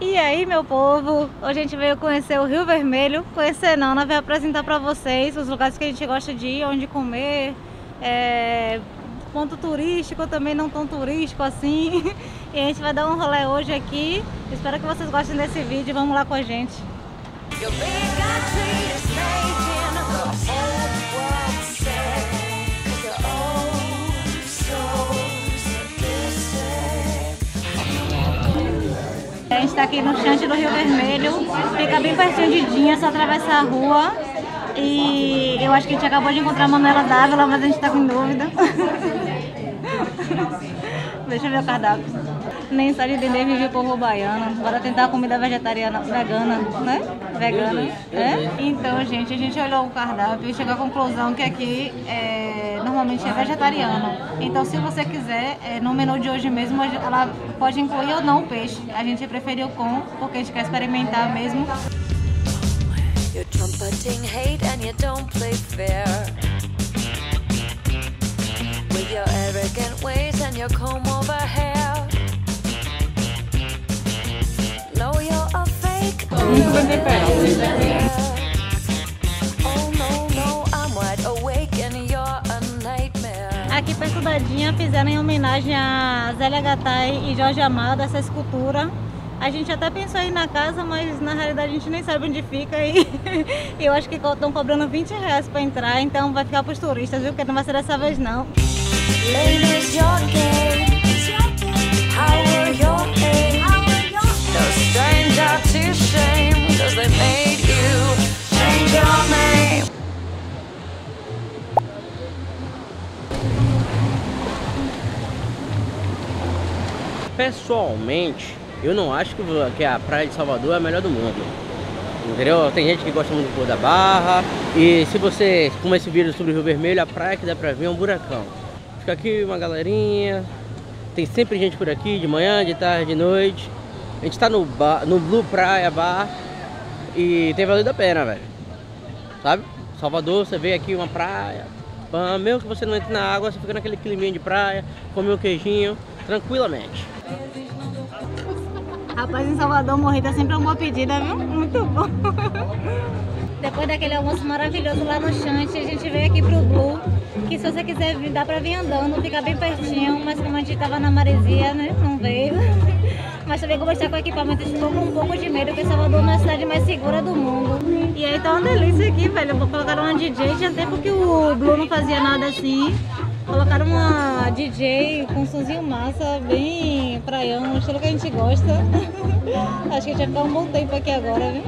E aí, meu povo, hoje a gente veio conhecer o Rio Vermelho. Conhecer não, nós veio apresentar para vocês os lugares que a gente gosta de ir, onde comer, é, ponto turístico, também não tão turístico assim. E a gente vai dar um rolê hoje aqui. Espero que vocês gostem desse vídeo. Vamos lá com a gente. A está aqui no chante do Rio Vermelho. Fica bem pertinho de Dinha, só atravessar a rua. E eu acho que a gente acabou de encontrar a Manuela Dávila, mas a gente está com dúvida. Deixa eu ver o cardápio. Nem só de entender vive o povo baiano. Bora tentar comida vegetariana, vegana, né? Vegana. É? Então, gente, a gente olhou o cardápio e chegou à conclusão que aqui é, normalmente é vegetariano. Então, se você quiser, é, no menu de hoje mesmo, ela pode incluir ou não o peixe. A gente preferiu com, porque a gente quer experimentar mesmo. You're trumpeting hate and you don't play fair. With your arrogant ways and your comb over hair. Know you're a fake. Aqui perto da Dinha fizeram em homenagem a Zélia Gattai e Jorge Amado essa escultura. A gente até pensou em ir na casa, mas na realidade a gente nem sabe onde fica e eu acho que estão cobrando 20 reais para entrar, então vai ficar para os turistas, viu? Porque não vai ser dessa vez não. Ladies, your game. How were your? No stranger to shame, Pessoalmente, eu não acho que a praia de Salvador é a melhor do mundo. Entendeu? Tem gente que gosta muito do Pôr da Barra. E se você, como esse vídeo sobre o Rio Vermelho, a praia que dá pra ver é um buracão. Fica aqui uma galerinha. Tem sempre gente por aqui, de manhã, de tarde, de noite. A gente tá no, bar, no Blue Praia Bar. E tem valido a pena, velho. Sabe? Salvador, você vê aqui uma praia. Mesmo que você não entre na água, você fica naquele climinha de praia, come um queijinho, tranquilamente. Rapaz, em Salvador, morrida é sempre uma boa pedida, viu? Muito bom. Depois daquele almoço maravilhoso lá no Chante, a gente veio aqui pro Blue, que se você quiser vir, dá pra vir andando, fica bem pertinho, mas como a gente tava na maresia, né, não veio. Mas também como está com o equipamento, a gente ficou com um pouco de medo, porque Salvador é a cidade mais segura do mundo. E aí tá uma delícia aqui, velho, vou colocar uma DJ, tinha tempo que o Blue não fazia nada assim. Colocaram uma DJ com um sonzinho massa, bem praiano, estilo que a gente gosta. Acho que a gente vai ficar um bom tempo aqui agora, viu?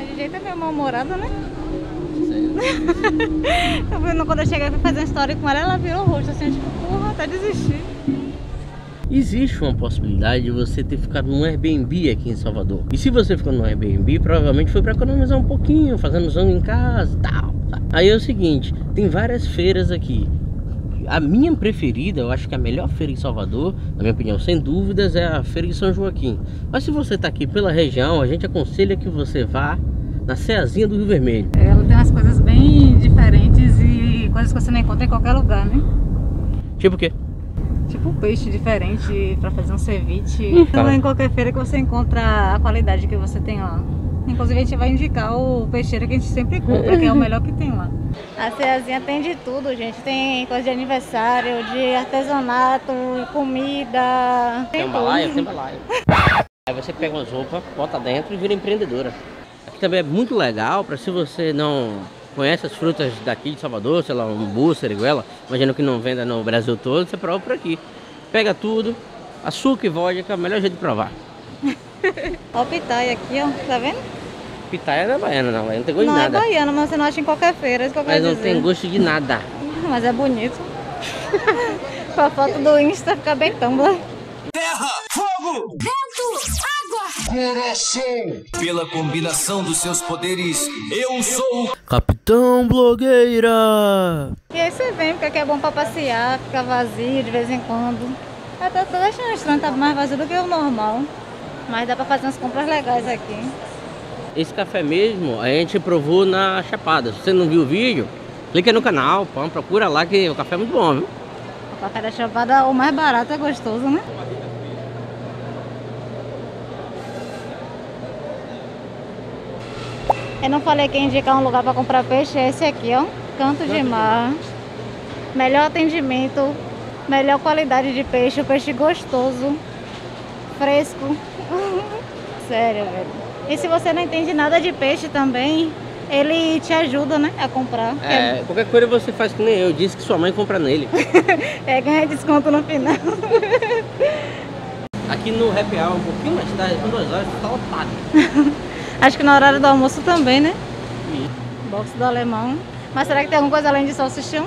A DJ tá meio mal-humorada, né? eu vendo quando eu cheguei pra fazer uma história com ela, ela virou o rosto assim, tipo, porra, até desistir. Existe uma possibilidade de você ter ficado num Airbnb aqui em Salvador. E se você ficou num Airbnb, provavelmente foi para economizar um pouquinho, fazendo zão em casa e tal. Aí é o seguinte, tem várias feiras aqui. A minha preferida, eu acho que a melhor feira em Salvador, na minha opinião, sem dúvidas, é a feira de São Joaquim. Mas se você tá aqui pela região, a gente aconselha que você vá na Ceazinha do Rio Vermelho. Ela tem umas coisas bem diferentes e coisas que você não encontra em qualquer lugar, né? Tipo o quê? Tipo um peixe diferente pra fazer um ceviche. Não é em qualquer feira que você encontra a qualidade que você tem lá. Inclusive a gente vai indicar o peixeiro que a gente sempre compra, que é o melhor que tem lá. A Ceazinha tem de tudo, gente. Tem coisa de aniversário, de artesanato, comida. Tem um balaio? Tem balaio. Aí você pega umas roupas, bota dentro e vira empreendedora. Aqui também é muito legal para se você não conhece as frutas daqui de Salvador, sei lá, um umbu, seriguela, imagino que não venda no Brasil todo, você prova por aqui. Pega tudo, açúcar e vodka, melhor jeito de provar. Ó o pitaia aqui, ó. Tá vendo? Pitaia não é baiana não, não tem gosto não de é nada. baiano, mas você não acha em qualquer feira, isso que eu Mas não dizer. tem gosto de nada. Mas é bonito. Com a foto do Insta fica bem tumblr. Pela combinação dos seus poderes, eu sou Capitão Blogueira! E aí você vem, porque aqui é bom pra passear, fica vazio de vez em quando. Eu tô, tô achando estranho, tá mais vazio do que o normal. Mas dá pra fazer umas compras legais aqui. Esse café mesmo a gente provou na Chapada. Se você não viu o vídeo, clica no canal, pô, procura lá que o café é muito bom, viu? Café da Chapada, o mais barato é gostoso, né? Eu não falei que ia indicar um lugar para comprar peixe, é esse aqui, ó. Canto de Mar. Melhor atendimento, melhor qualidade de peixe, o peixe gostoso, fresco. Sério, velho. E se você não entende nada de peixe também, ele te ajuda, né, a comprar. É, qualquer coisa você faz que nem eu, disse que sua mãe compra nele. é, ganha desconto no final. Aqui no Happy Hour, um pouquinho mais tarde, com duas horas, tá lotado. Acho que na horário do almoço também, né? Sim. Box do alemão. Mas será que tem alguma coisa além de salsichão?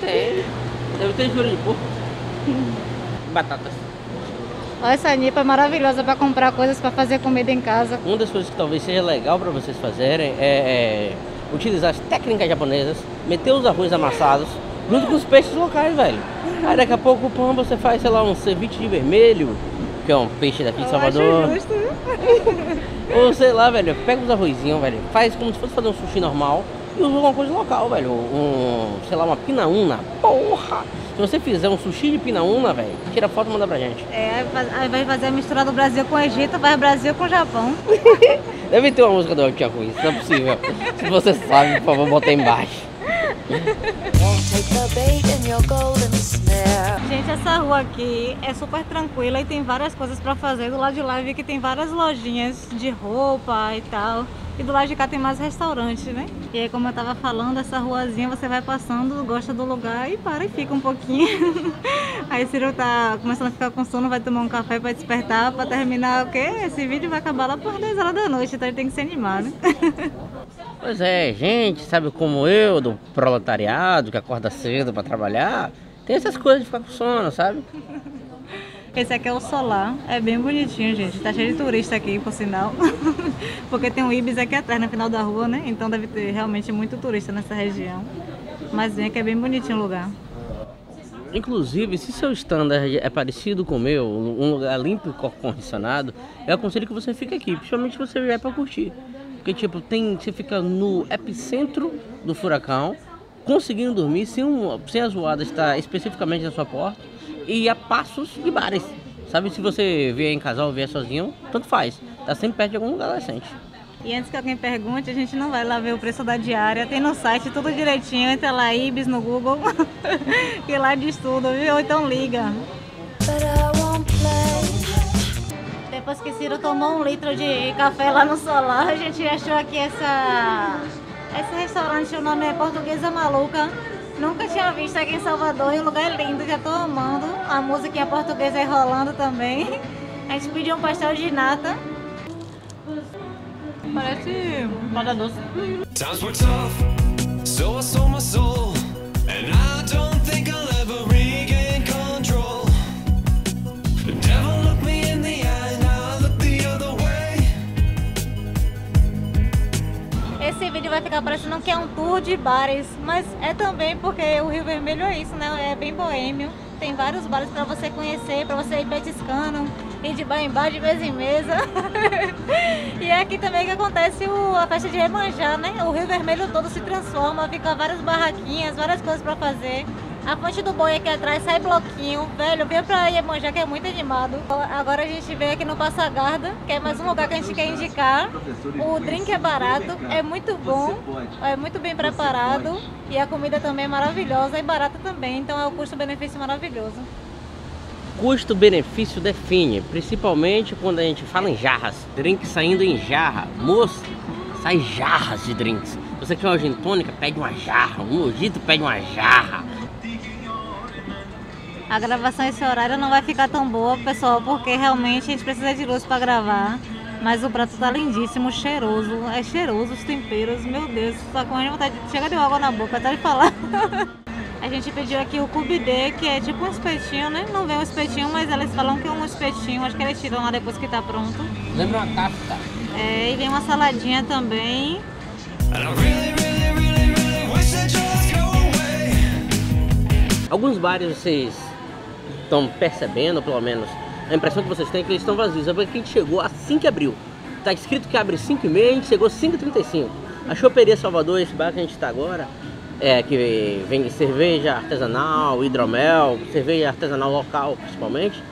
Tem. Deve ter juro de porco. Batatas. Olha essa nipa é maravilhosa para comprar coisas para fazer comida em casa. Uma das coisas que talvez seja legal para vocês fazerem é, é, utilizar as técnicas japonesas, meter os arroz amassados junto com os peixes locais, velho. Aí daqui a pouco o pão você faz, sei lá, um ceviche de vermelho, que é um peixe daqui de Salvador. Ou sei lá, velho, pega os arrozinhos, velho, faz como se fosse fazer um sushi normal e usa alguma coisa local, velho. Um, sei lá, uma pinaúna. Porra! Se você fizer um sushi de pinaúna, velho, tira foto e manda pra gente. É, aí vai fazer a mistura do Brasil com o Egito, vai Brasil com o Japão. Deve ter uma música do El com isso, não é possível. Se você sabe, por favor, bota aí embaixo. Gente, essa rua aqui é super tranquila e tem várias coisas pra fazer. Do lado de lá eu vi que tem várias lojinhas de roupa e tal. E do lado de cá tem mais restaurantes, né? E aí, como eu tava falando, essa ruazinha você vai passando, gosta do lugar e para e fica um pouquinho. aí Ciro tá começando a ficar com sono, vai tomar um café pra despertar, pra terminar o quê? Esse vídeo vai acabar lá por 10 horas da noite, então ele tem que se animar, né? Pois é, gente, sabe como eu, do proletariado, que acorda cedo para trabalhar, tem essas coisas de ficar com sono, sabe? Esse aqui é o solar, é bem bonitinho, gente. Tá cheio de turista aqui, por sinal. Porque tem um Ibis aqui atrás, no final da rua, né? Então deve ter realmente muito turista nessa região. Mas vem que é bem bonitinho o lugar. Inclusive, se seu standard é parecido com o meu, um lugar limpo e condicionado, eu aconselho que você fique aqui, principalmente se você vier para curtir. Porque, tipo, tem, você fica no epicentro do furacão, conseguindo dormir sem, um, sem a zoada estar especificamente na sua porta e a passos de bares. Sabe, se você vier em casal ou vier sozinho, tanto faz. Tá sempre perto de algum decente. E antes que alguém pergunte, a gente não vai lá ver o preço da diária. Tem no site tudo direitinho. Entra lá, Ibis no Google. e lá diz tudo, viu? Então liga. Depois que Ciro tomou um litro de café lá no solar, a gente achou aqui essa... Esse restaurante, o nome é Portuguesa Maluca. Nunca tinha visto aqui em Salvador e o lugar é lindo, já tô amando. A musiquinha portuguesa aí rolando também. A gente pediu um pastel de nata. Parece bada doce. Vídeo vai ficar parecendo que é um tour de bares, mas é também porque o Rio Vermelho é isso, né? É bem boêmio. Tem vários bares para você conhecer, para você ir petiscando, ir de bar em bar, de mesa em mesa. e é aqui também que acontece o, a festa de Remanjá, né? O Rio Vermelho todo se transforma, fica várias barraquinhas, várias coisas para fazer. A fonte do boi aqui atrás sai bloquinho. Velho, veio pra Iemanjá que é muito animado. Agora a gente veio aqui no Passagarda, que é mais um lugar que a gente quer indicar. O drink é barato, é muito bom, é muito bem preparado. E a comida também é maravilhosa e barata também. Então é o custo-benefício maravilhoso. Custo-benefício define, principalmente quando a gente fala em jarras. Drink saindo em jarra. Moço, sai jarras de drinks. Você quer uma gin tônica, pede uma jarra. Um mojito, pede uma jarra a gravação esse horário não vai ficar tão boa, pessoal, porque realmente a gente precisa de luz para gravar. Mas o prato tá lindíssimo, cheiroso. É cheiroso os temperos, meu Deus. Só com a vontade de... Chega de água na boca, até de falar. a gente pediu aqui o cubidê, que é tipo um espetinho, né? Não vem um espetinho, mas eles falam que é um espetinho. Acho que eles tiram lá depois que tá pronto. Lembra uma casca. É, e vem uma saladinha também. Alguns bares vocês estão percebendo, pelo menos, a impressão que vocês têm é que eles estão vazios. É porque a gente chegou assim que abriu. Tá escrito que abre 5 e meia, a gente chegou 5 e 35 A Choperia Salvador, esse bar que a gente está agora, é, que vende cerveja artesanal, hidromel, cerveja artesanal local principalmente.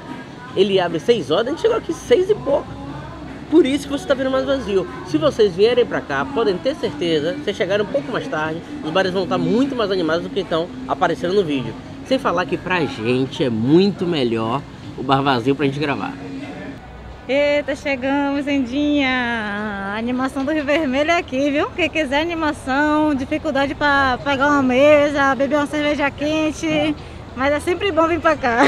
Ele abre 6 horas, a gente chegou aqui 6 e pouco. Por isso que você está vendo mais vazio. Se vocês vierem para cá, podem ter certeza, se chegarem um pouco mais tarde, os bares vão estar muito mais animados do que estão aparecendo no vídeo. Sem falar que pra gente é muito melhor o bar vazio pra gente gravar. Eita, chegamos, Endinha! A animação do Rio Vermelho é aqui, viu? Quem quiser animação, dificuldade para pegar uma mesa, beber uma cerveja quente, mas é sempre bom vir pra cá.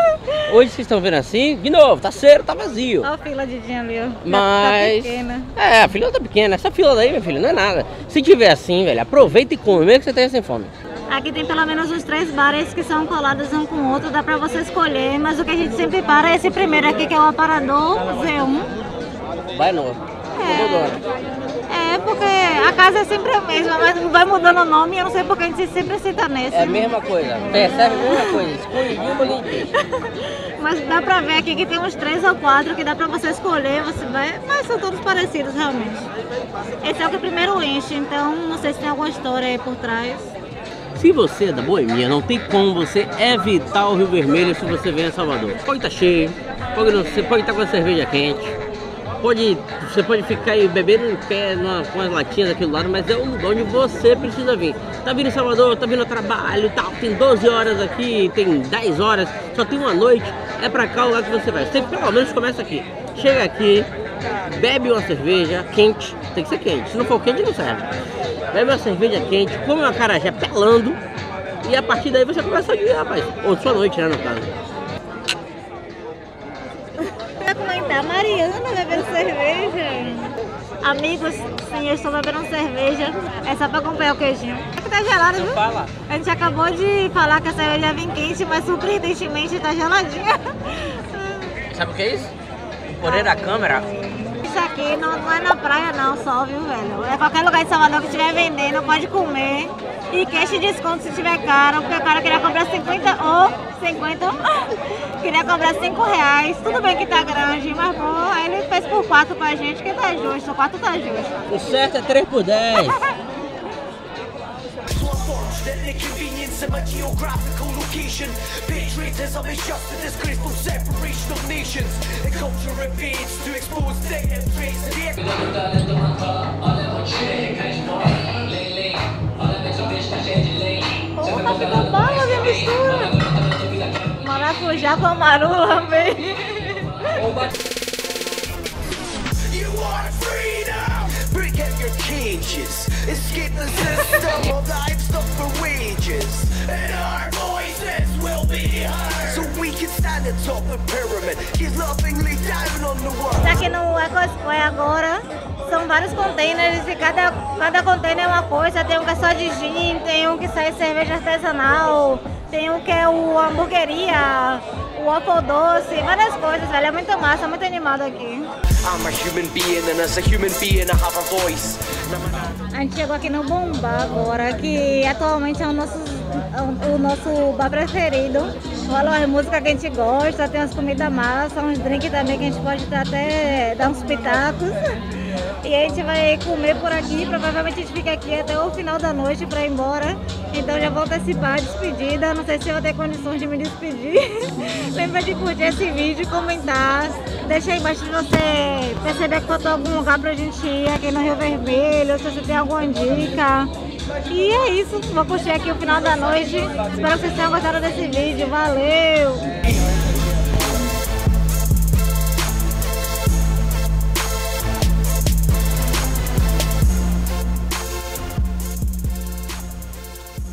Hoje vocês estão vendo assim, de novo, tá cedo, tá vazio. Olha a fila de Dinha ali, ó. Mas. Tá pequena. É, a fila tá pequena. Essa fila daí, meu filho, não é nada. Se tiver assim, velho, aproveita e come, mesmo que você tenha sem fome. Aqui tem pelo menos uns três bares que são colados um com o outro, dá pra você escolher, mas o que a gente sempre para é esse primeiro aqui, que é o aparador Z1. Vai não. É, porque a casa é sempre a mesma, mas vai mudando o nome e eu não sei porque a gente sempre cita nesse. É a mesma coisa, percebe a mesma coisa, escolhe de peixe. Mas dá pra ver aqui que tem uns três ou quatro que dá pra você escolher, você vai, mas são todos parecidos realmente. Esse é o que primeiro enche, então não sei se tem alguma história aí por trás. Se você é da Boemia, não tem como você evitar o Rio Vermelho se você vem a Salvador. Pode estar cheio, pode não, você pode estar com a cerveja quente, pode, você pode ficar aí bebendo em pé numa, com as latinhas aqui do lado, mas é o lugar onde você precisa vir. Tá vindo em Salvador, tá vindo a trabalho e tal, tem 12 horas aqui, tem 10 horas, só tem uma noite, é pra cá o lugar que você vai. Você pelo menos começa aqui. Chega aqui, bebe uma cerveja quente, tem que ser quente, se não for quente não serve bebe uma cerveja quente, come uma carajé pelando e a partir daí você começa a guiar, rapaz. Ou sua noite, né, no caso. Vai comentar, Mariana bebendo cerveja. Amigos, sim, eu estou bebendo cerveja. É só pra acompanhar o queijinho. É que tá gelado, viu? Fala. A gente acabou de falar que a cerveja vem quente, mas surpreendentemente tá geladinha. Sabe o que é isso? O poder da câmera aqui não, não, é na praia não só, viu, velho? É qualquer lugar de Salvador que estiver vendendo, pode comer. E cash de desconto se tiver caro, porque o cara queria comprar 50 ou 50, queria comprar 5 reais. Tudo bem que tá grande, mas pô, aí ele fez por 4 pra gente, que tá justo, 4 tá justo. O certo é 3 por 10. That the convenience of my geographical location Patriotism is just a disgraceful separation of nations The culture invades to expose negative traits Porra, ficou bala minha mistura. Maracujá com marula, bem. Cages Escape the system of livestock for wages. And our voices will be heard. So we can stand atop the pyramid. He's lovingly down on the world. Aqui no Eco Square agora. São vários containers e cada, cada container é uma coisa. Tem um que é só de gin, tem um que sai cerveja artesanal, tem um que é o hamburgueria, waffle doce, várias coisas, velho. É muito massa, muito animado aqui. I'm a human being and as a human being I have a voice A gente chegou aqui no Bombá agora, que atualmente é o nosso, o nosso bar preferido. Rola as músicas que a gente gosta, tem umas comidas massas, uns drinks também que a gente pode até dar uns pitacos. E a gente vai comer por aqui, provavelmente a gente fica aqui até o final da noite para ir embora. Então já vou antecipar a despedida, não sei se eu vou ter condições de me despedir. Lembra de curtir esse vídeo, comentar. Deixa aí embaixo se você perceber que faltou algum lugar pra gente ir aqui no Rio Vermelho, se você tem alguma dica. E é isso, vou curtir aqui o final da noite. Espero que vocês tenham gostado desse vídeo. Valeu!